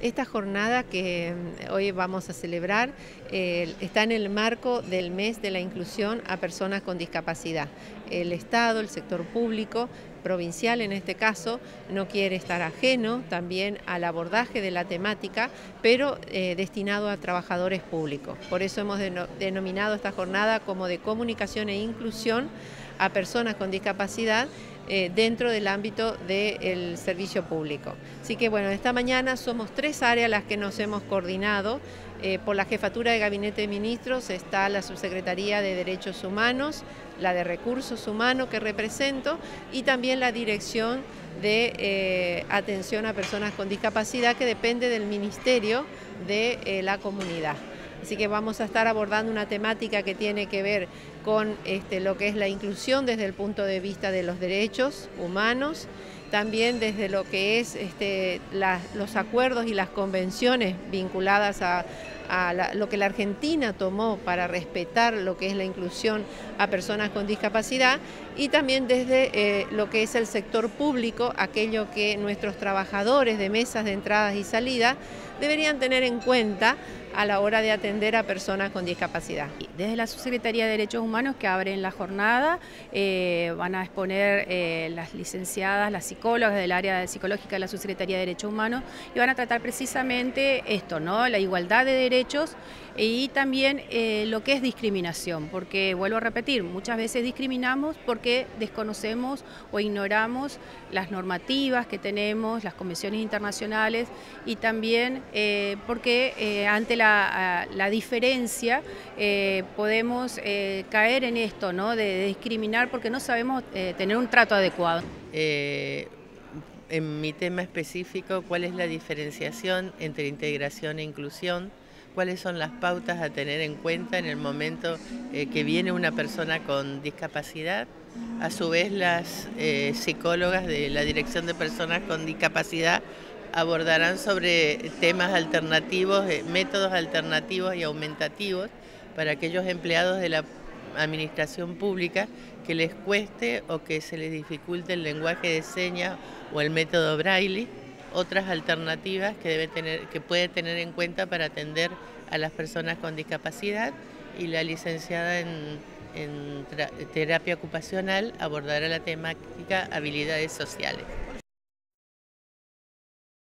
Esta jornada que mm, hoy vamos a celebrar eh, está en el marco del mes de la inclusión a personas con discapacidad. El Estado, el sector público, provincial en este caso, no quiere estar ajeno también al abordaje de la temática, pero eh, destinado a trabajadores públicos. Por eso hemos denominado esta jornada como de comunicación e inclusión a personas con discapacidad eh, dentro del ámbito del servicio público. Así que bueno, esta mañana somos tres áreas las que nos hemos coordinado. Eh, por la Jefatura de Gabinete de Ministros está la Subsecretaría de Derechos Humanos, la de Recursos Humanos que represento y también la Dirección de eh, Atención a Personas con Discapacidad que depende del Ministerio de la Comunidad. Así que vamos a estar abordando una temática que tiene que ver con este, lo que es la inclusión desde el punto de vista de los derechos humanos, también desde lo que es este, los acuerdos y las convenciones vinculadas a, lo que la Argentina tomó para respetar lo que es la inclusión a personas con discapacidad y también desde eh, lo que es el sector público, aquello que nuestros trabajadores de mesas de entradas y salidas deberían tener en cuenta a la hora de atender a personas con discapacidad. Desde la Subsecretaría de Derechos Humanos que abren la jornada eh, van a exponer eh, las licenciadas, las psicólogas del área psicológica de la Subsecretaría de Derechos Humanos y van a tratar precisamente esto, ¿no? la igualdad de derechos y también eh, lo que es discriminación, porque vuelvo a repetir, muchas veces discriminamos porque desconocemos o ignoramos las normativas que tenemos, las convenciones internacionales y también porque ante la, diferencia, eh, podemos eh, caer en esto, ¿no? De, discriminar porque no sabemos eh, tener un trato adecuado. en mi tema específico, ¿cuál es la diferenciación entre integración e inclusión? ¿Cuáles son las pautas a tener en cuenta en el momento que viene una persona con discapacidad? A su vez, las psicólogas de la Dirección de Personas con Discapacidad abordarán sobre temas alternativos, eh, métodos alternativos y aumentativos para aquellos empleados de la administración pública que les cueste o que se les dificulte el lenguaje de señas o el método braille, otras alternativas que debe tener, que puede tener en cuenta para atender a las personas con discapacidad y la licenciada en, en terapia ocupacional abordará la temática habilidades sociales.